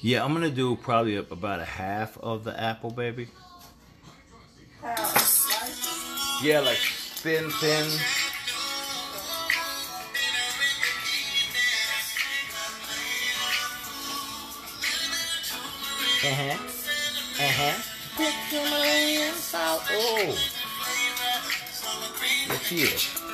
Yeah, I'm gonna do probably about a half of the apple, baby. How? Yeah, like thin, thin. Uh huh. Uh huh. Put Himalayan salt. Oh. Here.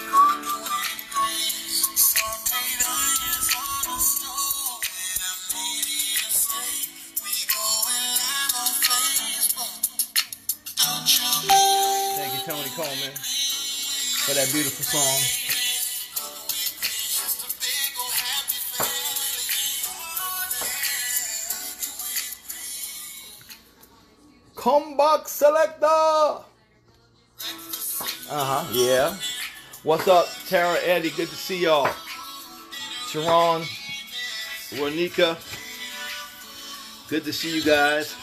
Tony Coleman, for that beautiful song. Come back, selector. Uh huh. Yeah. What's up, Tara, Eddie? Good to see y'all. Sharon, Ronika. Good to see you guys.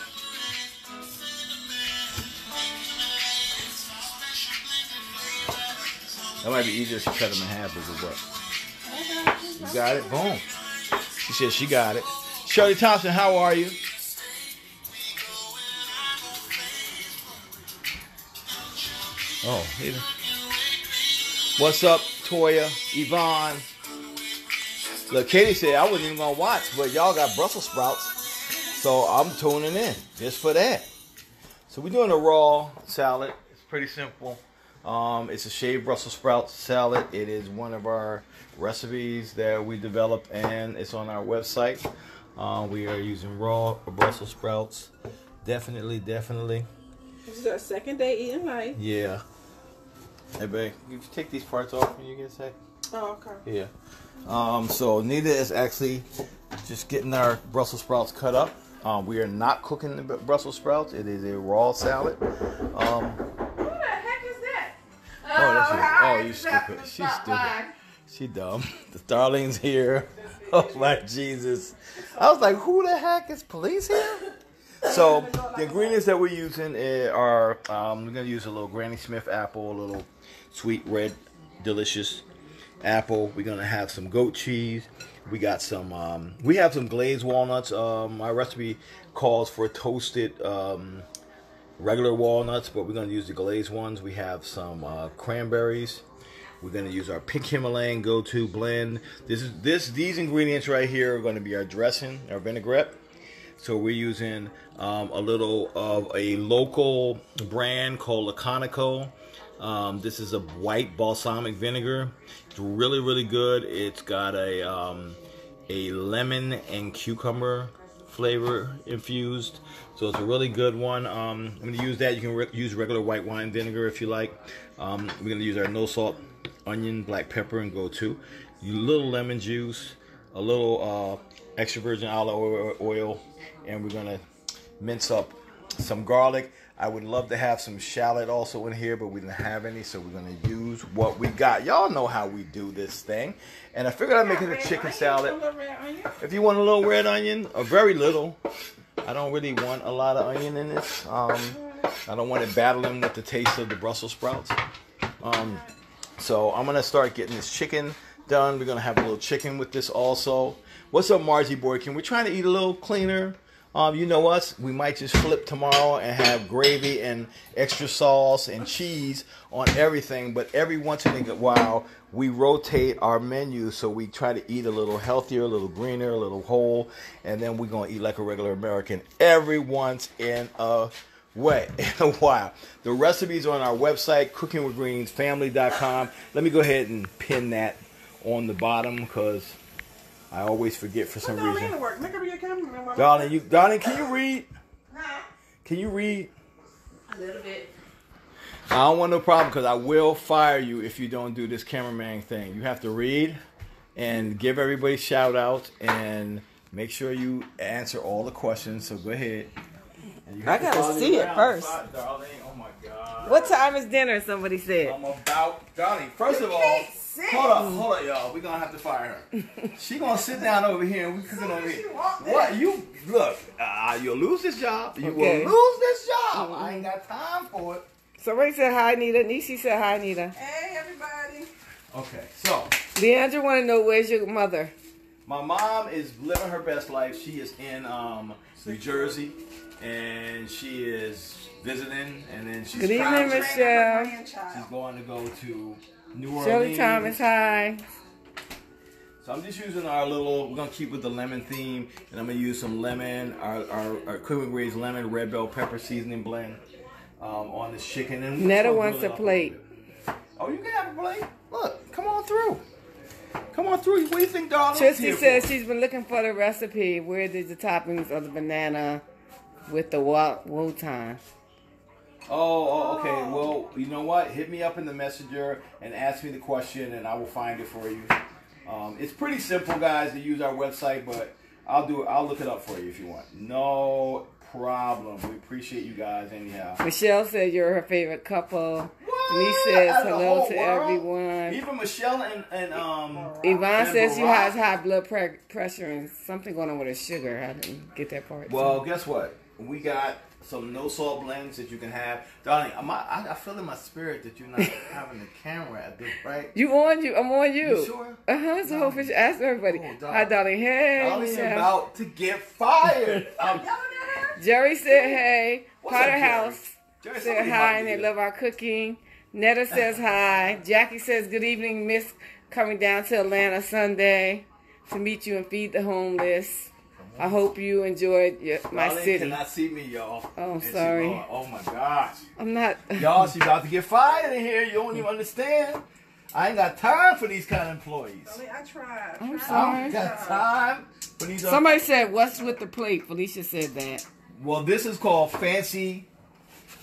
That might be easier if she cut them in half as a what. You got it? Boom. She said she got it. Shirley Thompson, how are you? Oh, here. What's up, Toya, Yvonne? Look, Katie said I wasn't even gonna watch, but y'all got Brussels sprouts, so I'm tuning in just for that. So we're doing a raw salad. It's pretty simple. Um, it's a shaved Brussels sprout salad. It is one of our recipes that we developed, and it's on our website. Uh, we are using raw Brussels sprouts. Definitely, definitely. This is our second day eating life. Yeah. Hey, babe, you take these parts off when you get a sec. Oh, okay. Yeah. Um, so Nita is actually just getting our Brussels sprouts cut up. Um, we are not cooking the Brussels sprouts. It is a raw salad. Um, Oh, that's you. Oh, you stupid. She's stupid. she dumb. The Starling's here. Oh my Jesus. I was like, who the heck is police here? So the ingredients that we're using are um, we're gonna use a little Granny Smith apple, a little sweet red, delicious apple. We're gonna have some goat cheese. We got some. Um, we have some glazed walnuts. Um, my recipe calls for toasted um, regular walnuts, but we're gonna use the glazed ones. We have some uh, cranberries. We're gonna use our pink Himalayan go-to blend. This is this these ingredients right here are gonna be our dressing, our vinaigrette. So we're using um, a little of a local brand called Laconico. Um, this is a white balsamic vinegar. It's really, really good. It's got a um, a lemon and cucumber flavor infused. So it's a really good one. Um, I'm gonna use that. You can re- use regular white wine vinegar if you like. Um, we're gonna use our no salt onion, black pepper, and go to. You little lemon juice, a little uh, extra virgin olive oil, and we're gonna mince up some garlic. I would love to have some shallot also in here, but we didn't have any, so we're gonna use what we got. Y'all know how we do this thing, and I figured I'd make it a chicken onion, salad. a little red onion. If you want a little red onion, or very little, I don't really want a lot of onion in this. Um, I don't want it battling with the taste of the Brussels sprouts. Um, so I'm gonna start getting this chicken done. We're gonna have a little chicken with this also. What's up, Margie Boykin? We're trying to eat a little cleaner. Um, you know us. We might just flip tomorrow and have gravy and extra sauce and cheese on everything. But every once in a while, we rotate our menu so we try to eat a little healthier, a little greener, a little whole, and then we're gonna eat like a regular American every once in a way in a while. The recipes are on our website, cookingwithgreensfamily.com. Let me go ahead and pin that on the bottom because I always forget for some Put Darlene reason. to work. Make her be a cameraman. Darling, you darling, can you read? Can you read? A little bit. I don't want no problem because I will fire you if you don't do this cameraman thing. You have to read and give everybody shout out and make sure you answer all the questions. So go ahead. And you have I gotta see it first. Darling, oh my God. What time is dinner? Somebody said. I'm about Donnie. First of all, can't hold up, hold up, y'all. We're gonna have to fire her. she gonna sit down over here and we cooking over she here. walk there. What you look? Uh, you'll lose this job. You Okay. will lose this job. I ain't got time for it. Somebody said hi, Nita. Nishi said hi, Nita. Hey, everybody. Okay, so Leandra want to know where's your mother. My mom is living her best life. She is in um, New Jersey, and she is visiting, and then she's Good evening, traveling. Michelle. She's going to go to New Orleans. Shirley Thomas, hi. So I'm just using our little. We're gonna keep with the lemon theme, and I'm gonna use some lemon, our our, our Quick Graze lemon red bell pepper seasoning blend um, on this chicken. And Netta wants a plate. Oh, you can have a plate. Look, come on through. Come on through. What do you think, darling? Tristy says she's been looking for the recipe. Where did the toppings of the banana with the wa- wotan? Oh, oh, okay. Well, you know what? Hit me up in the messenger and ask me the question, and I will find it for you. Um, it's pretty simple, guys, to use our website, but I'll do it. I'll look it up for you if you want. No problem. We appreciate you guys anyhow. Michelle said you're her favorite couple. What? Denise says hello to world? everyone. Even Michelle and and um. Yvonne and says she has high blood pre- pressure and something going on with her sugar. I didn't get that part. Well, guess what? We got some no salt blends that you can have, darling. Am I, I, I feel in my spirit that you're not having the camera at this right. you on you? I'm on you. You sure? Uh huh. It's a whole fish. Ask everybody. Oh, darling. Hi, darling. Hey, I'm about to get fired. Um, Jerry said hey. What's Potter Jerry? House Jerry, said hi and they love our cooking. Netta says hi. Jackie says good evening, Miss. Coming down to Atlanta Sunday to meet you and feed the homeless. I hope you enjoyed your, my Darling city. cannot see me, y'all. Oh, And she sorry. going, oh my gosh, I'm not. y'all, she about to get fired in here. You don't even understand. I ain't got time for these kind of employees. I I tried. I'm tried. I sorry. don't got time for these. Somebody said, "What's with the plate?" Felicia said that. Well, this is called fancy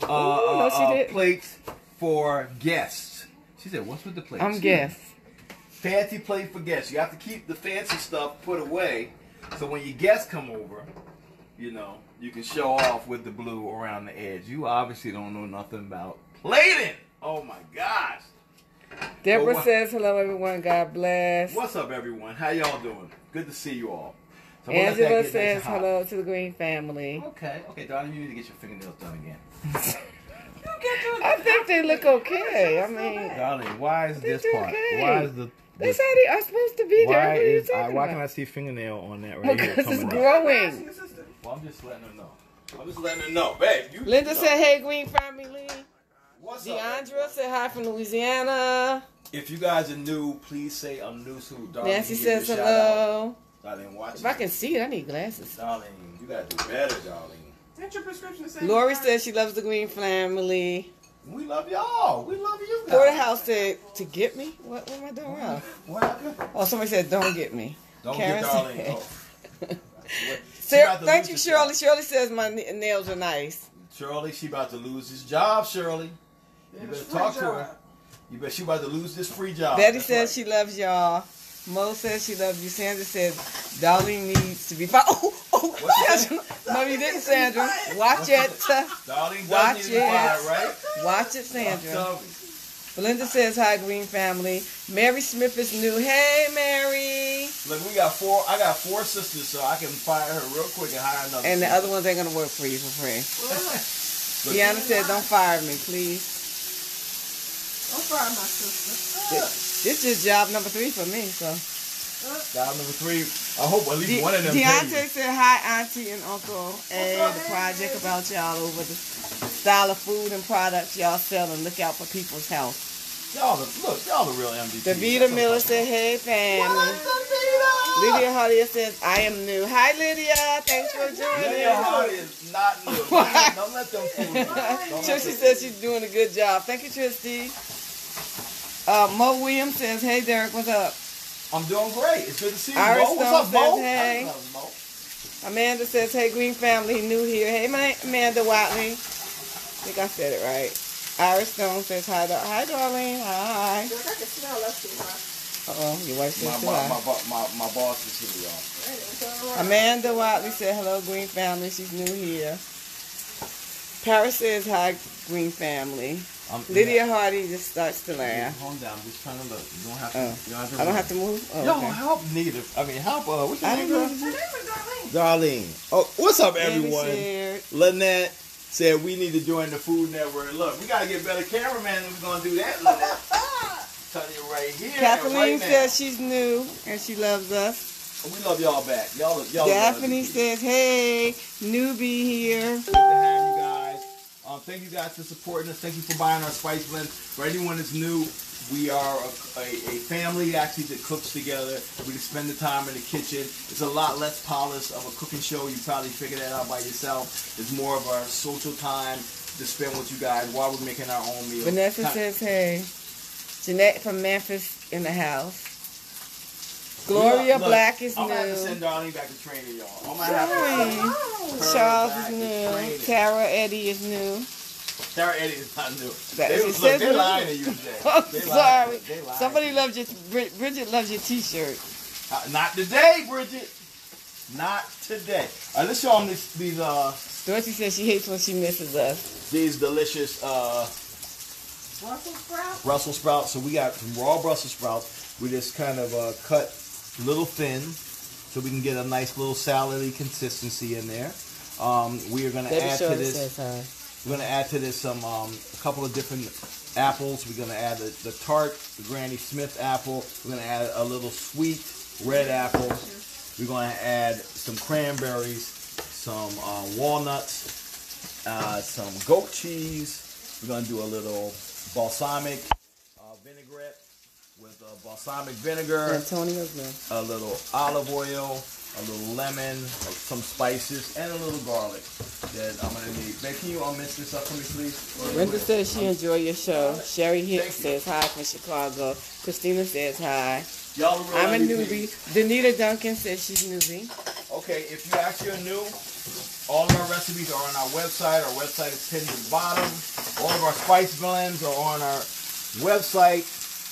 uh, Ooh, no, uh, she uh, didn't. plates for guests. She said, "What's with the plates?" I'm guest. Fancy plate for guests. You have to keep the fancy stuff put away, so when your guests come over, you know you can show off with the blue around the edge. You obviously don't know nothing about plating. Oh my gosh! Deborah says, "Hello, everyone. God bless." What's up, everyone? How y'all doing? Good to see you all. So we'll Angela get nice says, "Hello to the Green family." Okay, okay, darling, you need to get your fingernails done again. You get your- I think they look okay. I mean, Darling, why is this part? okay. Why is the, that's the how they are supposed to be there. why What are you is uh, I, why about? can I see fingernail on that right here Because it's growing. Well, I'm just letting her know. I'm just letting her know, babe. You, Linda you know. said, "Hey, Green family." What's up, Deandra everyone? said hi from Louisiana. If you guys are new, please say I'm new to darling. Nancy give you a says shout out. hello. Darling, watch If I can see it, I need glasses. Darling, you gotta do better, darling. Ain't your prescription the same? Lori says she loves the Green family. We love y'all. We love you guys. Porterhouse said to get me. What, what am I doing wrong? Mm-hmm. What happened? Oh, somebody said don't get me. Don't Karen get darling. said- Oh. What- Sarah, thank you, Shirley. job. Shirley says my nails are nice. Shirley, she about to lose this job, Shirley. You better talk free to her. You bet she about to lose this free job. Betty Oh, That's says right. she loves y'all. Mo says she loves you. Sandra said Darlene needs to be fired. Oh, oh, What's Sandra. No, you didn't, Sandra. Watch it. Darling Watch need to be it. fired, right? Watch it, Sandra. Belinda says hi, Green family. Mary Smith is new. Hey, Mary. Look, we got four. I got four sisters, so I can fire her real quick and hire another. And the other ones ain't gonna work for you for free. Look, Deanna said, "Don't fire me, please." Don't fire my sister. This is job number three for me. So Job number three. I hope at least De- one of them. Deontay pay said hi, Auntie and Uncle. A the project about y'all over the style of food and products y'all selling. Look out for people's health. Y'all the look. Y'all the real MVP. Davita Miller said, "Hey, family." Lydia Hardy says, "I am new." Hi, Lydia. Thanks for joining. Lydia Hardy is not new. Don't let- them fool you. Don't let says she's doing a good job. Thank you, Tristy. Uh, Mo Williams says, "Hey, Derek, what's up?" I'm doing great. It's good to see you, Iris Mo. What's Stone up, Mo? says, hey. Love Mo. Amanda says, "Hey, Green family, new here." Hey, my Amanda Watley. I think I said it right. Iris Stone says, "Hi, dar- hi, darling. Hi." Look, I can smell that too hot. Uh oh, your wife My, says my, hi. my, bo- my, my boss is here, y'all. Hey, it's all right. Amanda Watley said, "Hello, Green family. She's new here." Paris says, "Hi, Green family." I'm, Lydia Hardy just starts to Yeah, laugh. calm down. I'm just trying to look. You don't have to. Oh. you don't have to I don't have to move. Oh, Yo, okay. help Nita. I mean, help. Uh, what's your I name? girl? Her name is Darlene. Darlene. Oh, what's up, everyone? Lynette said we need to join the Food Network. Look, we gotta get better cameraman we're gonna do that, Lynette. Tell you right here. Kathleen right says she's new and she loves us. We love y'all back. Y'all, y'all. Daphne says, "Hey, newbie here." Um, thank you guys for supporting us. Thank you for buying our spice blend. For anyone that's new, we are a, a, a family actually that cooks together. We can spend the time in the kitchen. It's a lot less polished of a cooking show. You probably figure that out by yourself. It's more of our social time to spend with you guys while we're making our own meal. Vanessa says, "Hey, Jeanette from Memphis in the house." Gloria Look, Black is I'm gonna have to send Darlene back to training, y'all. I'm gonna have to Charles is new. training. Tara Eddie is new. Tara Eddie is not new. That- They, she look, says they're lying to you today. I'm They sorry. Somebody loves your Bridget loves your T-shirt. Uh, not today, Bridget. Not today. All right, let's show them these these uh Dorothy says she hates when she misses us. these delicious uh Brussels sprouts. Brussels sprouts. So we got some raw Brussels sprouts. We just kind of uh, cut little thin so we can get a nice little salady consistency in there. Um, we are gonna Debbie add to this. We're gonna add to this some um, a couple of different apples. We're gonna add the, the tart, the Granny Smith apple. We're gonna add a little sweet red apple. We're gonna add some cranberries, some uh, walnuts, uh, some goat cheese. We're gonna do a little balsamic uh, vinaigrette with uh, balsamic vinegar Antonio's new. a little olive oil, a little lemon, some spices, and a little garlic that I'm gonna need. Babe, can you uh, mix this up for me, please? Brenda says she enjoyed your show. Sherry Hicks says hi from Chicago. Christina says hi. Y'all I'm a newbie. Danita Duncan says she's newbie. Okay, if you actually are new, all of our recipes are on our website. Our website is pinned at the bottom. All of our spice blends are on our website.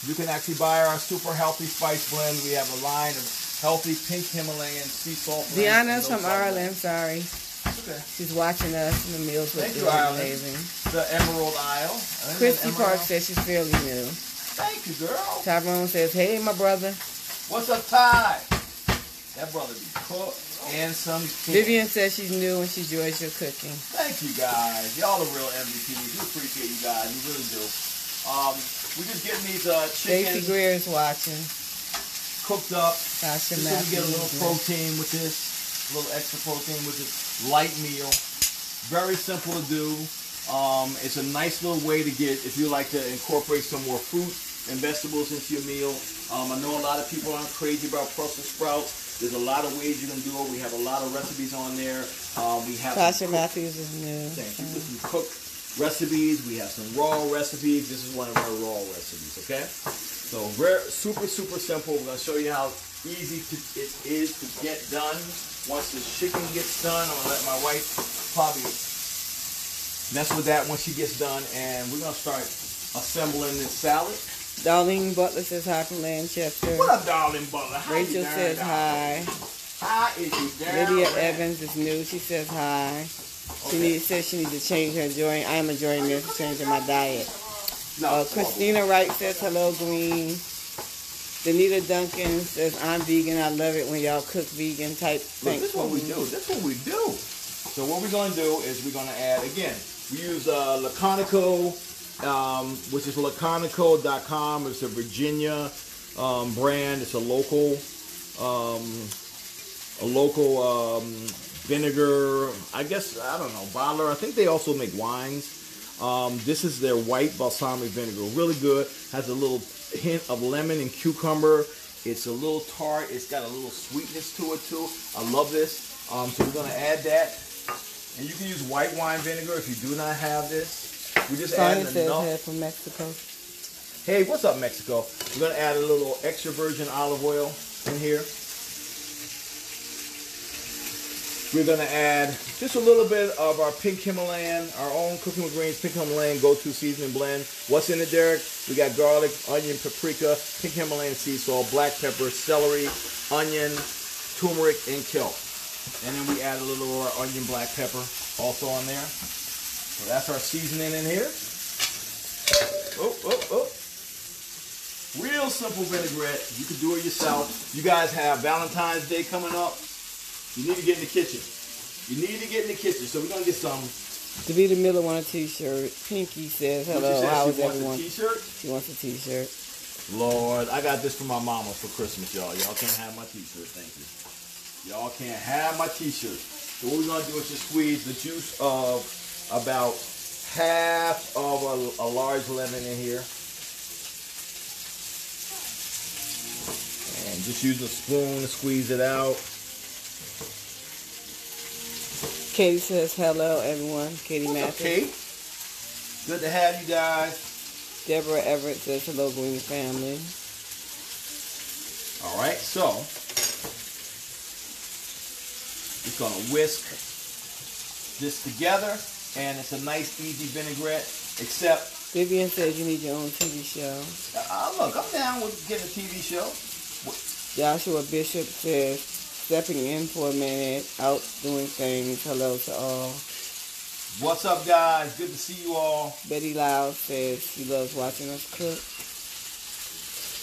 You can actually buy our super healthy spice blend. We have a line of healthy pink Himalayan sea salt. Deanna's from Ireland. Sorry. Okay. she's watching us. And the meals Thank look you, amazing. The Emerald Isle. Christy Park says she's fairly new. Thank you, girl. Tyrone says, "Hey, my brother." What's up, Ty? That brother be cooked and some king. Vivian says she's new and she enjoys your cooking. Thank you guys. Y'all are real MVPs. We appreciate you guys. We really do. Um, we just getting these uh, Stacy chickens Greer is watching. cooked up. Tasha Just so we get a little protein with this, a little extra protein with this light meal. Very simple to do. Um, it's a nice little way to get if you like to incorporate some more fruit and vegetables into your meal. Um, I know a lot of people aren't crazy about Brussels sprouts. There's a lot of ways you can do it. We have a lot of recipes on there. Um, we have Tasha Matthews is new. Thank you. Put some cooked recipes. We have some raw recipes. This is one of our raw recipes, okay? So very super, super simple. We're gonna show you how easy to, it is to get done. Once the chicken gets done, I'm gonna let my wife probably mess with that when she gets done, and we're gonna start assembling this salad. Darlene Butler says hi from Manchester. What up, darling Butler? How Rachel says darling? hi. How is you doing? Lydia Evans is new. She says hi. She Okay. needs, says she needs to change her enjoying. I am enjoying this, changing my diet. No, Uh, Christina Wright says hello, Green. Danita Duncan says I'm vegan. I love it when y'all cook vegan type things. this is what we do. This is what we do. So what we're gonna do is we're gonna add again. We use uh, Laconico, um, which is laconico.com. It's a Virginia um, brand. It's a local, um, a local um, vinegar. I guess I don't know bottler. I think they also make wines. Um, this is their white balsamic vinegar. Really good. Has a little hint of lemon and cucumber. It's a little tart. It's got a little sweetness to it too. I love this. Um, so we're gonna add that. And you can use white wine vinegar if you do not have this. We just Sonia add says enough. hi from Mexico. Hey, what's up, Mexico? We're gonna add a little extra virgin olive oil in here. We're gonna add just a little bit of our pink Himalayan, our own cooking with greens pink Himalayan go-to seasoning blend. What's in it, Derek? We got garlic, onion, paprika, pink Himalayan sea salt, black pepper, celery, onion, turmeric, and kelp. And then we add a little of our onion black pepper also on there. So that's our seasoning in here. Oh, oh, oh. Real simple vinaigrette. You can do it yourself. You guys have Valentine's Day coming up. You need to get in the kitchen. You need to get in the kitchen. So we're gonna get some. Davita Miller wants a t-shirt. Pinky says hello. said, How she is wants everyone? a t-shirt. She wants a t-shirt. Lord, I got this for my mama for Christmas, y'all. Y'all can't have my t-shirt, thank you. Y'all can't have my t-shirt. So what we're gonna do is just squeeze the juice of about half of a, a large lemon in here. And just use a spoon to squeeze it out. Katie says hello, everyone. Katie What's Mathis. Kate? Good to have you guys. Deborah Everett says hello, Green family. All right, so just gonna whisk this together, and it's a nice, easy vinaigrette. Except, Vivian says you need your own TV show. uh, look, I'm down with getting a TV show. Joshua Bishop says stepping in for a minute, out doing things. Hello to all. What's up, guys? Good to see you all. Betty Lau says she loves watching us cook.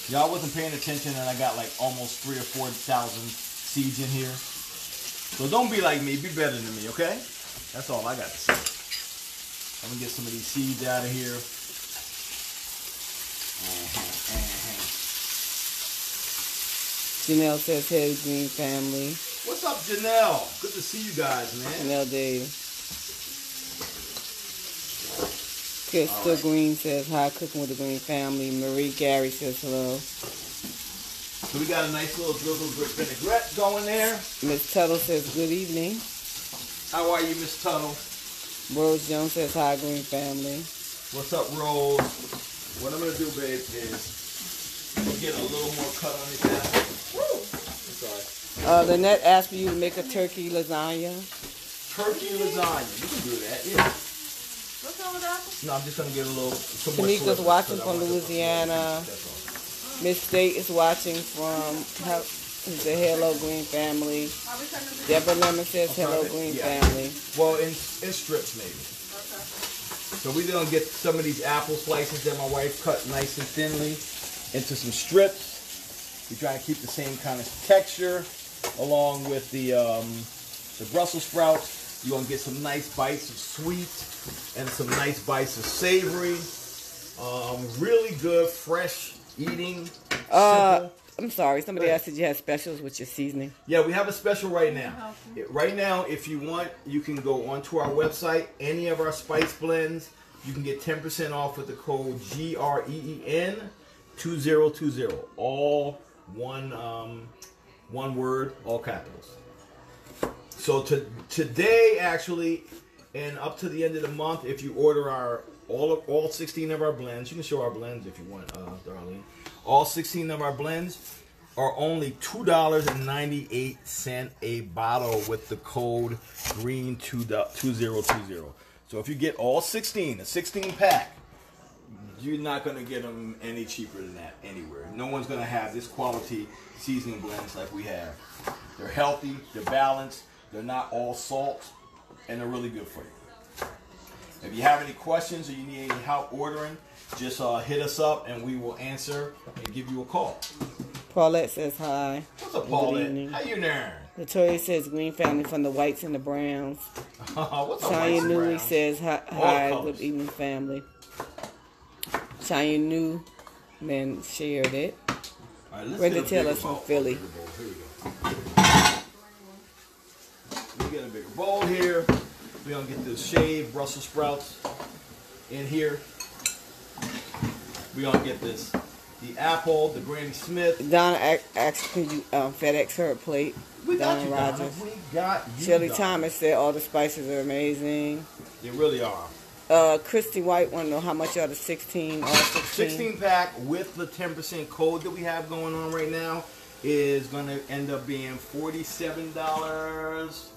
Y'all wasn't paying attention, and I got like almost three or four thousand seeds in here. So don't be like me. Be better than me, okay? That's all I got to say. I'm gonna get some of these seeds out of here. Uh-huh, uh-huh. Janelle says hey, Green family. What's up, Janelle? Good to see you guys, man. Janelle Davis. Crystal Alright. Green says hi, cooking with the Green family. Marie Gary says hello. So we got a nice little drizzle of vinaigrette going there. Miss Tuttle says good evening. How are you, Miss Tuttle? Rose Jones says hi, Green family. What's up, Rose? What I'm gonna do, babe, is get a little more cut on this apple. Woo! Uh, Lynette asked for you to make a turkey lasagna. Turkey lasagna. You can do that, yeah. What's wrong with apples? No, I'm just gonna get a little. Some more Tanika's slivers, watching 'cause I from Louisiana. Miss State is watching from hel- the Hello Green family. Are we cutting them? Deborah Lemon says hello but- Green yeah. family. Well, in, in strips maybe. Okay. So we're gonna get some of these apple slices that my wife cut nice and thinly into some strips. We try to keep the same kind of texture along with the um, the Brussels sprouts. You're gonna get some nice bites of sweet and some nice bites of savory. Um, really good, fresh eating. Uh. I'm sorry. Somebody asked if you had specials with your seasoning. Yeah, we have a special right now. It- Right now, if you want, you can go onto our website, any of our spice blends. You can get 10% off with the code GREEN 2020. All one um, one word, all capitals. So to, today, actually, and up to the end of the month, if you order our all of all 16 of our blends, you can show our blends if you want, uh, Darlene. All 16 of our blends are only two dollars and ninety eight cent a bottle with the code GREEN2020. So if you get all 16, a 16 pack, you're not gonna get them any cheaper than that anywhere. No one's gonna have this quality seasoning blends like we have. They're healthy, they're balanced, they're not all salt, and they're really good for you. If you have any questions or you need any help ordering, just uh, hit us up and we will answer and give you a call. Paulette says hi. What's up, Paulette? How you doing? Latoya says Green family from the Whites and the Browns. What's Whites Newley says hi, hi good evening family. Shania Newman shared it. All right, let's Brenda get Taylor's from. Philly. Here we go. We get a bigger bowl here. We're gonna get the shaved Brussels sprouts in here. We're gonna get this, the apple, the Granny Smith. Donna asked, could you um, FedEx her a plate? We got Donna you, Donna. Rogers. We got you. Donna. Thomas said all the spices are amazing. They really are. Uh, Christy White want to know how much are the 16, all 16? 16 pack with the 10% code that we have going on right now is gonna end up being $47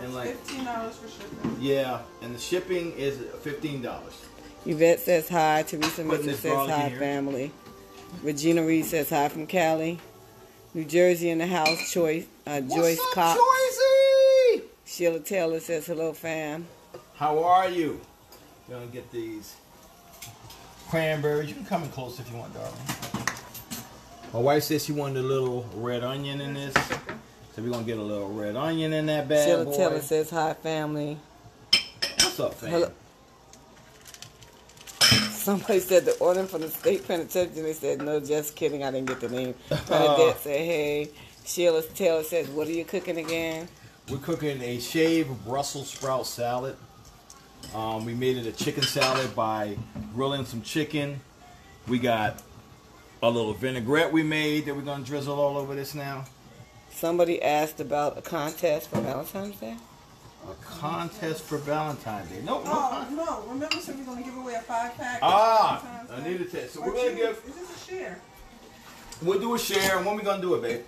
and like Fifteen dollars for shipping. yeah, and the shipping is $15. Yvette says hi. Teresa Mitchell says hi, here. family. Regina Reed says hi from Cali. New Jersey in the house. Joyce, uh, Joyce What's up, Cox. Joycey? Sheila Taylor says hello, fam. How are you? Gonna get these cranberries. You can come in close if you want, darling. My wife says she wanted a little red onion in this. So we're gonna get a little red onion in that bad Sheila boy. Taylor says hi, family. What's up, fam? Hello. Somebody said the order from the state penitentiary. They said, no, just kidding. I didn't get the name. Bernadette said, hey. Sheila Taylor says, what are you cooking again? We're cooking a shaved Brussels sprout salad. Um, we made it a chicken salad by grilling some chicken. We got a little vinaigrette we made that we're gonna drizzle all over this now. Somebody asked about a contest for Valentine's Day. A contest for Valentine's Day. No, no. Oh, no. Remember, so we're going to give away a five pack. Ah, I need a test. So Or we're gonna give. Is this a share? We'll do a share. And when we gonna do it, babe?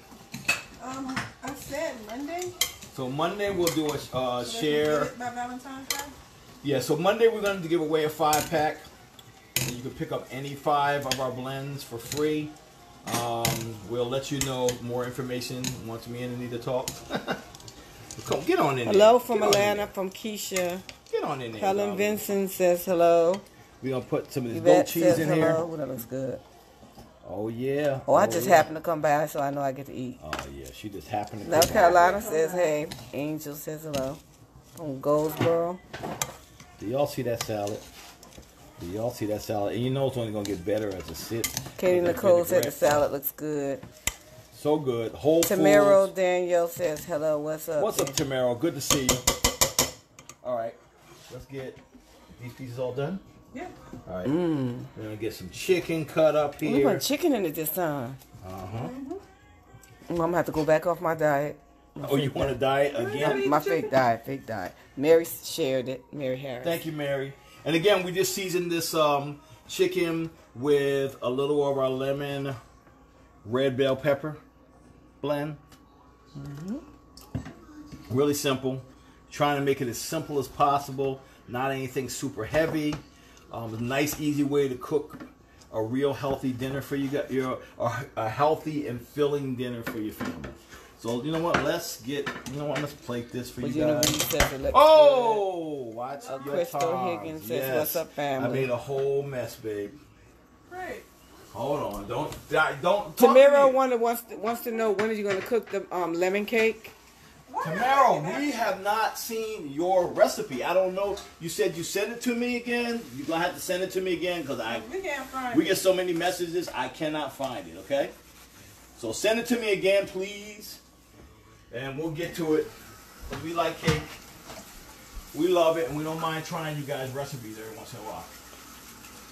Um, I said Monday. So Monday we'll do a uh, so share. get it By Valentine's Day. Yeah, so Monday we're going to give away a five pack. And you can pick up any five of our blends for free. Um, we'll let you know more information once me and Anita talk. Come, get on in there. Hello from Get Atlanta, from Keisha. Get on in there. Helen. Vincent says hello. We're going to put some of this goat cheese in hello. here. Oh, that looks good. Oh, yeah. Oh, I just yeah. happened to come by, so I know I get to eat. Oh, yeah. She just happened to North come by. Carolina says hey. Angel says hello. From Goldsboro. Do y'all see that salad? Do y'all see that salad? And you know it's only going to get better as it sits. Katie with that Nicole said the salad looks good. So good. Whole Tamaro Foods. Danielle says hello. What's up? What's up, Tamaro? Good to see you. All right, let's get these pieces all done. Yeah. All right, Mmm. we're gonna get some chicken cut up here. We here. put chicken in it this time. Uh huh. I'm gonna have to go back off my diet. Oh, you want to diet again? My fake diet, fake diet. Mary shared it. Mary Harris. Thank you, Mary. And again, we just seasoned this um, chicken with a little of our lemon red bell pepper blend. Really simple. Trying to make it as simple as possible. Not anything super heavy. Um, a nice, easy way to cook a real healthy dinner for you. Got your a, a healthy and filling dinner for your family. So you know what? Let's get. You know what? Let's plate this for you Regina guys. Reed says it looks Oh, watch Uh, your Crystal tongue. Higgins says, "What's up, family?" I made a whole mess, babe. Great. Hold on, don't die, don't. good. talk to Tamara me. wonder, wants to, wants to know when are you going to cook the um, lemon cake? Tamara, we have not seen your recipe. I don't know. You said you sent it to me again. You're gonna have to send it to me again because I We can't find we it. get so many messages. I cannot find it. Okay, so send it to me again, please, and we'll get to it. 'Cause we like cake. We love it, and we don't mind trying you guys' recipes every once in a while.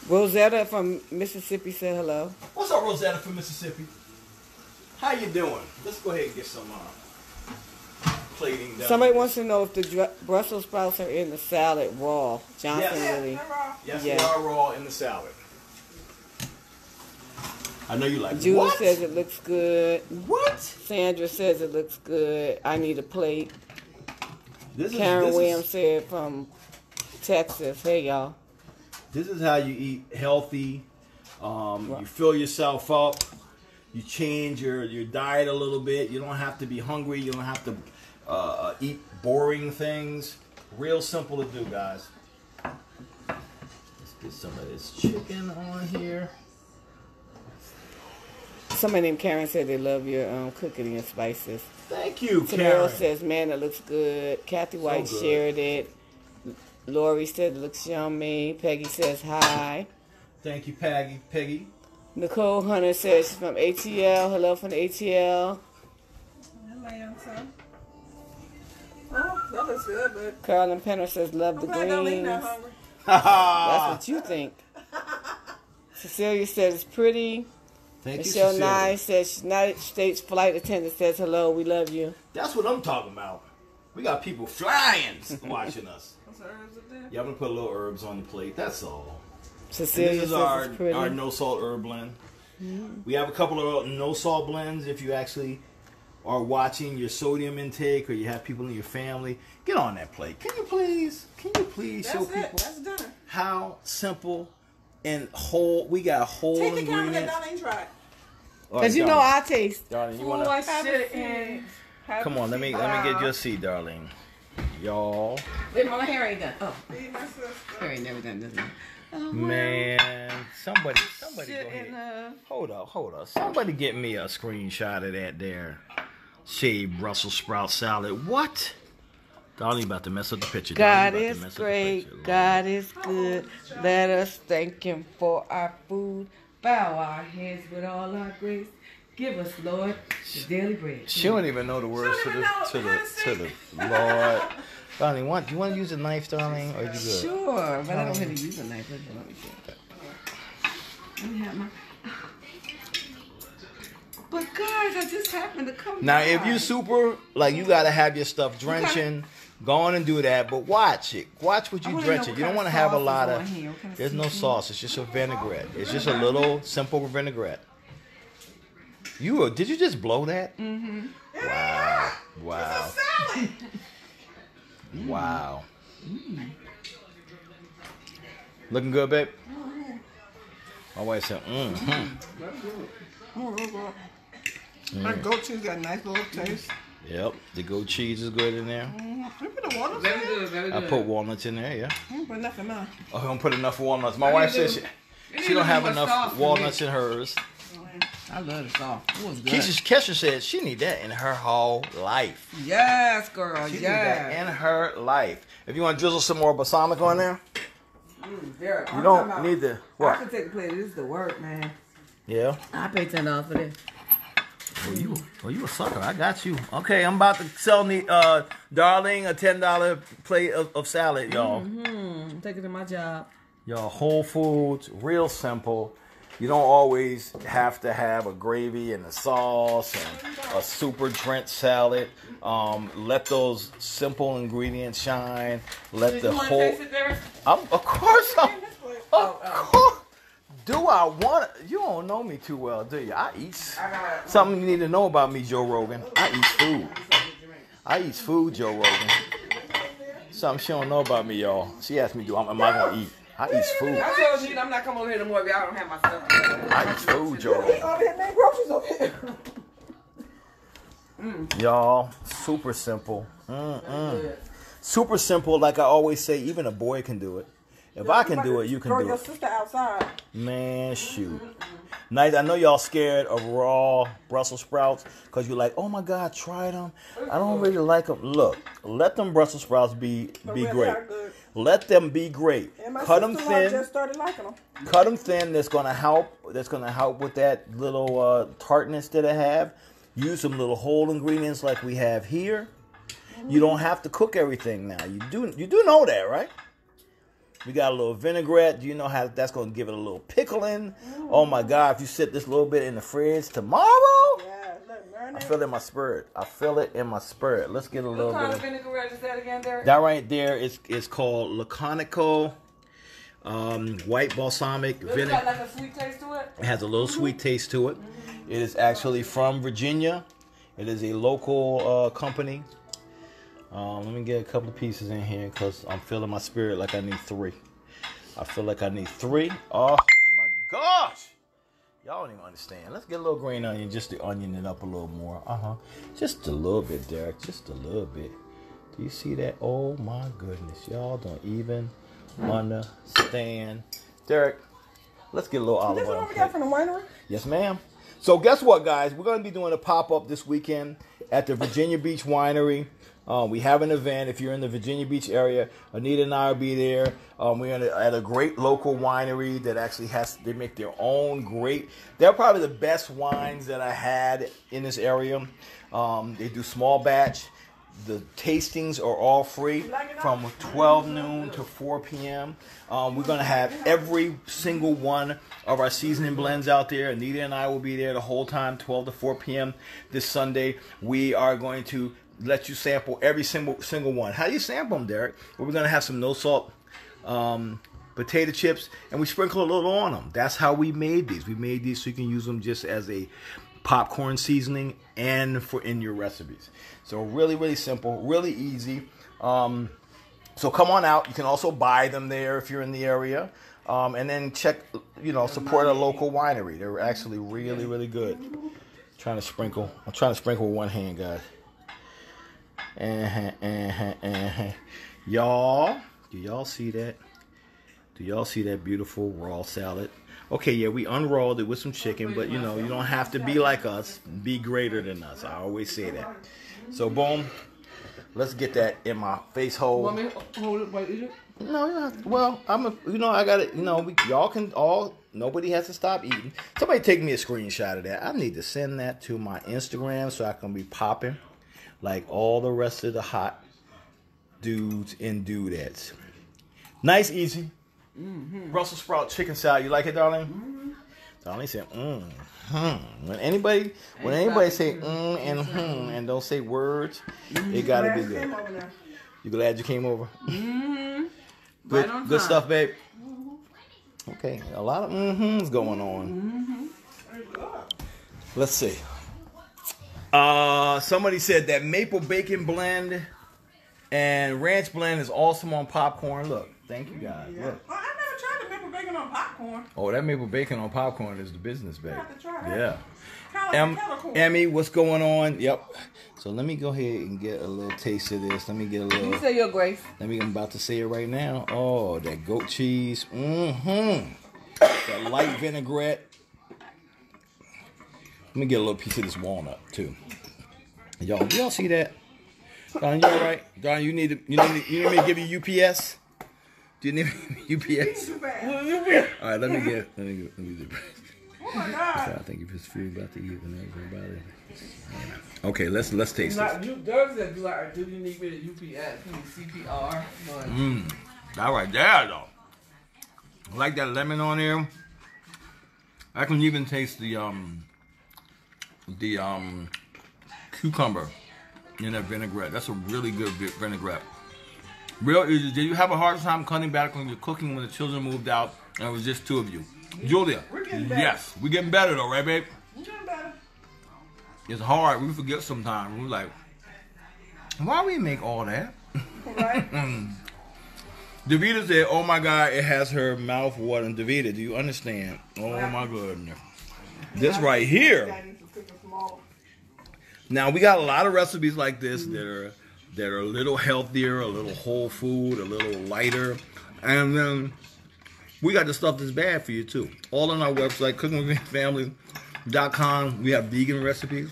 Rosetta from Mississippi said hello. What's up, Rosetta from Mississippi? How you doing? Let's go ahead and get some uh, plating done. Somebody wants to know if the Brussels sprouts are in the salad raw. Johnson Yes. Yeah, Lily. they're raw. Yes, Yeah. they are raw in the salad. I know you like Julie what? says it looks good. what? Sandra says it looks good. I need a plate. This is Karen this Williams is, said from Texas. Hey y'all. this is how you eat healthy. Um, you fill yourself up. You change your, your diet a little bit. You don't have to be hungry. You don't have to uh, eat boring things. Real simple to do, guys. Let's get some of this chicken on here. Somebody named Karen said they love your um, cooking and your spices. Thank you, Tamara Karen. says, man, it looks good. Kathy White good. shared it. Lori said it looks yummy. Peggy says hi. Thank you, Peggy. Peggy. Nicole Hunter says she's from ATL. Hello from the ATL. Atlanta. Oh, that looks good, but Carolyn Penner says love I'm the glad Darlene greens. not hungry. That's what you think. Cecilia says it's pretty. Thank you, Michelle Cecilia. Nye says United States flight attendant says hello. We love you. That's what I'm talking about. We got people flying watching us. What's the herbs up there? Yeah, I'm gonna put a little herbs on the plate. That's all. And Cecilia this is says our it's our no salt herb blend. Mm-hmm. We have a couple of no salt blends if you actually are watching your sodium intake or you have people in your family. Get on that plate. Can you please? Can you please show it. people That's dinner. how simple and whole we got a whole Take the camera that ingredients. Darlene tried. All Cause right, you know. I taste. darling, you Oh, wanna I should and come on? Let me let me get you a seat, darling. Y'all. Wait, my hair ain't done. Oh, my hair ain't never done, does it? Oh, Man, somebody, somebody go ahead. in uh, Hold up, hold up. Somebody get me a screenshot of that there shaved Brussels sprout salad. What Darling about to mess up the picture. God is to mess up the great. God is good. Let us thank Him for our food. Bow our heads with all our grace. Give us, Lord, the daily bread. She don't even know the words to the to the to the Lord. Darling, want do you want to use a knife, darling, or you good? Sure, but I don't really use a knife. Let me see. Let me have my. But guys, I just happened to come. Now, if by. you super like you gotta have your stuff drenching, go on and do that. But watch it. Watch what you drench it. You don't want to have a lot of. here. What kind of There's no sauce. It's just a vinaigrette. It's just a little simple vinaigrette. You uh, did you just blow that? Mm-hmm. Wow! Wow! Wow! Looking good, babe. My wife said, mm-hmm. That's good. That goat cheese got a nice little taste. Yep, the goat cheese is good in there. You put the water in there? good, very I put walnuts in there, yeah. I don't put nothing on. Oh, I don't put enough walnuts. My I wife says she, she don't have enough walnuts in hers. I love the sauce. It was good. Keisha, Kesha said she need that in her whole life. Yes, girl. She need that yes. in her life. If you want to drizzle some more balsamic on there, Mm, Derek, you I'm don't talking about- need the I can take a plate. This is the work, man. Yeah. I pay ten dollars for this. Oh, you, oh, you a sucker. I got you. Okay, I'm about to sell me, uh, darling, a ten dollar plate of, of salad, y'all. Hmm. Take it to my job. Y'all, Whole Foods, real simple. You don't always have to have a gravy and a sauce and a super drenched salad. Um, let those simple ingredients shine. Let the whole. I'm, of course, I'm, Oh, of course. Do I want? You don't know me too well, do you? I eat. Something you need to know about me, Joe Rogan. I eat food. I eat food, Joe Rogan. Something she don't know about me, y'all. She asked me, "Do am am I gonna eat?" I eat food. I told you I'm not coming over here no more if y'all don't have my stuff. I eat food, Joe Rogan. Over here, man, groceries over here. Mm. Y'all, super simple. Mm-mm. Super simple, like I always say, even a boy can do it. If I can do it, you can Throw do your it. sister outside. Man, shoot. Nice. I know y'all scared of raw Brussels sprouts because you're like, oh my God, try them. I don't really like them. Look, let them Brussels sprouts be be great. Let them be great. Cut them thin. just started liking them. cut them thin. That's gonna help. That's gonna help with that little uh, tartness that I have. Use some little whole ingredients like we have here. You don't have to cook everything now. You do. You do know that, right? We got a little vinaigrette. Do you know how that's gonna give it a little pickling? Oh my God! If you sit this little bit in the fridge tomorrow, Yeah, look, I feel it in my spirit. I feel it in my spirit. Let's get a little What bit kind of vinaigrette is that again, Derek? that right there is is called Laconico um, white balsamic vinegar. got like a sweet taste to it? It has a little sweet taste to it. It is actually from Virginia. It is a local uh, company. Um, let me get a couple of pieces in here because I'm feeling my spirit like I need three. I feel like I need three. Oh my gosh! Y'all don't even understand. Let's get a little green onion just to onion it up a little more. Uh huh. Just a little bit, Derek. Just a little bit. Do you see that? Oh my goodness. Y'all don't even understand. Derek, let's get a little olive oil. This oil. one we got from the winery? Yes, ma'am. So guess what, guys? We're going to be doing a pop up this weekend at the Virginia Beach Winery. Um, we have an event. If you're in the Virginia Beach area, Anita and I will be there. Um, we're a, at a great local winery that actually has they make their own great. They're probably the best wines that I had in this area. Um, they do small batch. The tastings are all free from 12 noon to 4 p.m. Um, we're going to have every single one of our seasoning blends out there. Anita and I will be there the whole time, 12 to 4 p.m. this Sunday. We are going to let you sample every single single one. How do you sample them, Derek? Well, we're to have some no salt um, potato chips, and we sprinkle a little on them. That's how we made these. We made these so you can use them just as a popcorn seasoning and for in your recipes. So really, really simple, really easy. Um, so come on out. You can also buy them there if you're in the area. Um, and then check, you know, support a local winery. They're actually really, really good. trying to sprinkle. I'm trying to sprinkle with one hand, guys. Uh-huh, uh-huh, uh-huh. Y'all, do y'all see that? Do y'all see that beautiful raw salad? Okay, yeah, we unrolled it with some chicken, but you know, you don't have to be like us. Be greater than us. I always say that. So, boom. let's get that in my face hole. Want me hold it? Wait, is it? No, you don't have to. Well, I'm a, you know, I got it. You know, we, y'all can all, nobody has to stop eating. Somebody take me a screenshot of that. I need to send that to my Instagram so I can be popping like all the rest of the hot dudes and dudettes. Nice, easy. Brussels sprout chicken salad. You like it, darling? Darling said, mm, hmm. When anybody, when anybody say too. mm and hmm and don't say words, it gotta be Glad you good. came over there. You glad you came over? Mm-hmm. Good, Right good stuff, babe. Okay, a lot of mm-hmms going on. It's good. Let's see. Uh, somebody said that maple bacon blend and ranch blend is awesome on popcorn. Look, thank you guys. Yeah. Look. Oh, I never tried the maple bacon on popcorn. Oh, that maple bacon on popcorn is the business, babe. have to try that. Yeah. Kind Em, like kettle corn. Emmy, what's going on? Yep. So let me go ahead and get a little taste of this. Let me get a little. You little. say your grace. Let me. I'm about to say it right now. Oh, that goat cheese. Mm-hmm. That light vinaigrette. Let me get a little piece of this walnut too. Y'all, y'all see that? Don, you all right? Don, you need to, you need to, you need me to give you UPS? Do you need me UPS? All right, let me get, let me get, let me get. Oh my God. I think if it's food about to eat and everybody. Okay, let's let's taste this. Not you. Doug said, "Do I? Do you need me to UPS? CPR?" But Mm, that right there though. I like that lemon on there. I can even taste the um the um cucumber in that vinaigrette. That's a really good vinaigrette. Real easy. Did you have a hard time cutting back on your cooking when the children moved out and it was just two of you? Julia. We're getting better. Yes, we're getting better though, right, babe? You doing better. It's hard. We forget sometimes. We're like, why we make all that? Right? Davita said, "Oh my God, it has her mouth watering." Davita, do you understand? Oh my goodness, this right here. I need to cook it smaller. Now we got a lot of recipes like this that are that are a little healthier, a little whole food, a little lighter, and then we got the stuff that's bad for you too. All on our website, cookingwithfamily.com. We have vegan recipes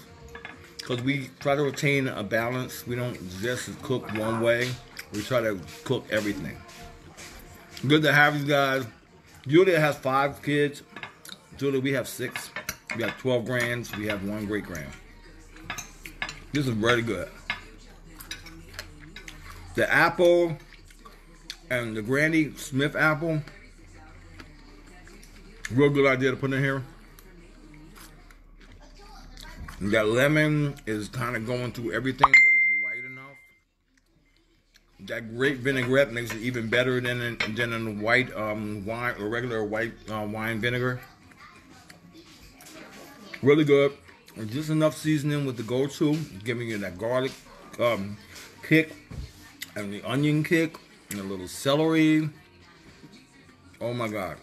because we try to retain a balance. We don't just cook one way. We try to cook everything. Good to have you guys. Julia has five kids. Julia, we have six. We have 12 grands. We have one great grand. This is really good. The apple and the Granny Smith apple. Real good idea to put in here. That lemon is kind of going through everything, but it's light enough. That grape vinaigrette makes it even better than than in white um, wine or regular white uh, wine vinegar. Really good. And just enough seasoning with the go-to, giving you that garlic um, kick and the onion kick and a little celery. Oh my God.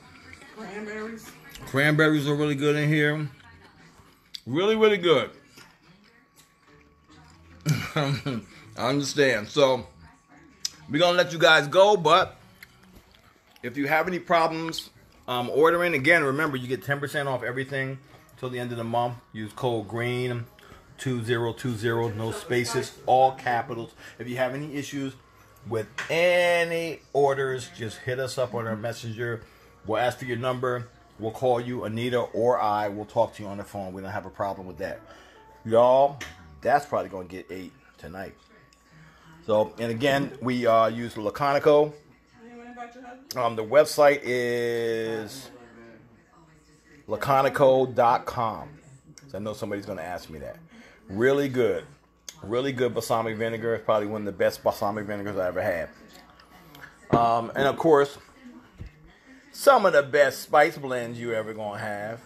Cranberries. Cranberries are really good in here. Really, really good. I understand. So we're gonna let you guys go, but if you have any problems um, ordering, again, remember you get 10% off everything till the end of the month. Use code GREEN 2020, no spaces, all capitals. If you have any issues with any orders, just hit us up on our messenger. We'll ask for your number. We'll call you, Anita or I. We'll talk to you on the phone. We don't have a problem with that. Y'all, that's probably going to get eight tonight. So, and again, we uh, use Laconiko. You want to invite your husband? Um, the website is laconiko.com. So I know somebody's going to ask me that. Really good. Really good balsamic vinegar. It's probably one of the best balsamic vinegars I ever had. Um, and of course, some of the best spice blends you ever going to have.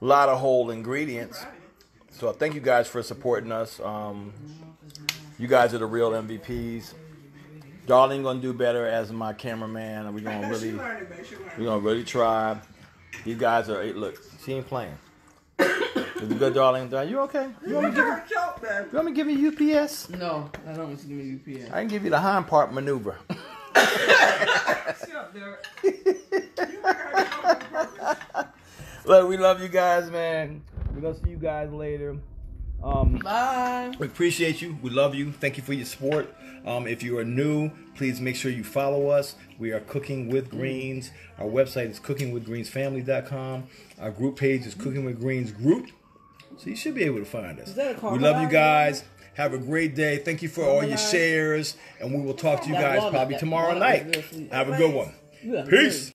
A lot of whole ingredients. So thank you guys for supporting us. Um, you guys are the real MVPs. Darling gonna do better as my cameraman. We're gonna really, she learned it, babe. She learned we're gonna really try. These guys are. hey, Look, she ain't playing. Is it good, darling? Are you okay? You want me to give you? Her choke, babe. You want me to give you UPS? no, I don't want you to give me UPS. I can give you the hind part maneuver. Shut up, Derek. You make her choke on purpose. Look, we love you guys, man. We're gonna see you guys later. Um, Bye. we appreciate you. We love you. Thank you for your support. Um, if you are new, please make sure you follow us. We are Cooking with Greens. Our website is cookingwithgreensfamily.com. Our group page is Cooking with Greens Group. So you should be able to find us. We love you guys. Have a great day. Thank you for all your shares. And we will talk to you guys probably tomorrow night. Have a good one. Peace.